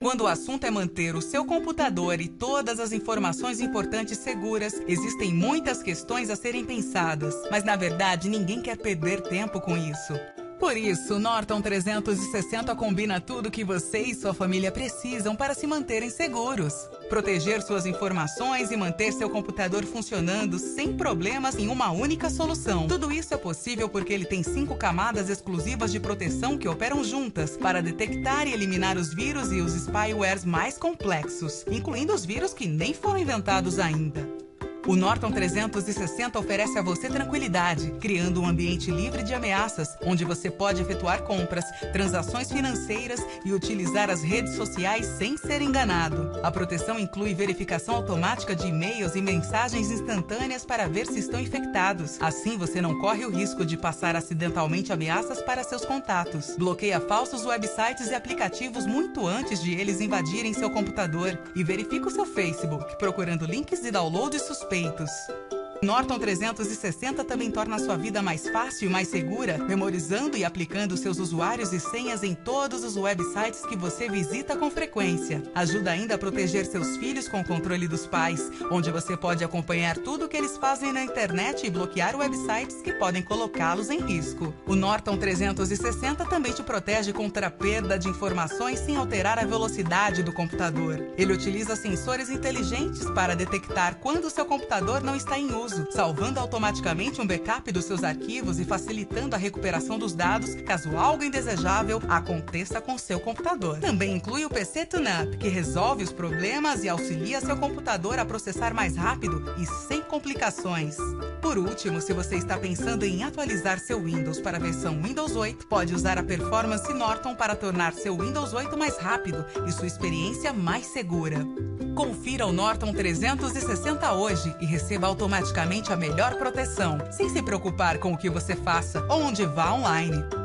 Quando o assunto é manter o seu computador e todas as informações importantes seguras, existem muitas questões a serem pensadas, mas na verdade ninguém quer perder tempo com isso. Por isso, Norton 360 combina tudo que você e sua família precisam para se manterem seguros. Proteger suas informações e manter seu computador funcionando sem problemas em uma única solução. Tudo isso é possível porque ele tem cinco camadas exclusivas de proteção que operam juntas para detectar e eliminar os vírus e os spywares mais complexos, incluindo os vírus que nem foram inventados ainda. O Norton 360 oferece a você tranquilidade, criando um ambiente livre de ameaças, onde você pode efetuar compras, transações financeiras e utilizar as redes sociais sem ser enganado. A proteção inclui verificação automática de e-mails e mensagens instantâneas para ver se estão infectados. Assim, você não corre o risco de passar acidentalmente ameaças para seus contatos. Bloqueia falsos websites e aplicativos muito antes de eles invadirem seu computador. E verifica o seu Facebook, procurando links de downloads suspeitos conceitos. Norton 360 também torna a sua vida mais fácil e mais segura, memorizando e aplicando seus usuários e senhas em todos os websites que você visita com frequência. Ajuda ainda a proteger seus filhos com o controle dos pais, onde você pode acompanhar tudo o que eles fazem na internet e bloquear websites que podem colocá-los em risco. O Norton 360 também te protege contra a perda de informações sem alterar a velocidade do computador. Ele utiliza sensores inteligentes para detectar quando seu computador não está em uso uso, salvando automaticamente um backup dos seus arquivos e facilitando a recuperação dos dados caso algo indesejável aconteça com seu computador. Também inclui o PC TuneUp, que resolve os problemas e auxilia seu computador a processar mais rápido e sem complicações. Por último, se você está pensando em atualizar seu Windows para a versão Windows 8, pode usar a Performance Norton para tornar seu Windows 8 mais rápido e sua experiência mais segura. Confira o Norton 360 hoje e receba automaticamente a melhor proteção, sem se preocupar com o que você faça ou onde vá online.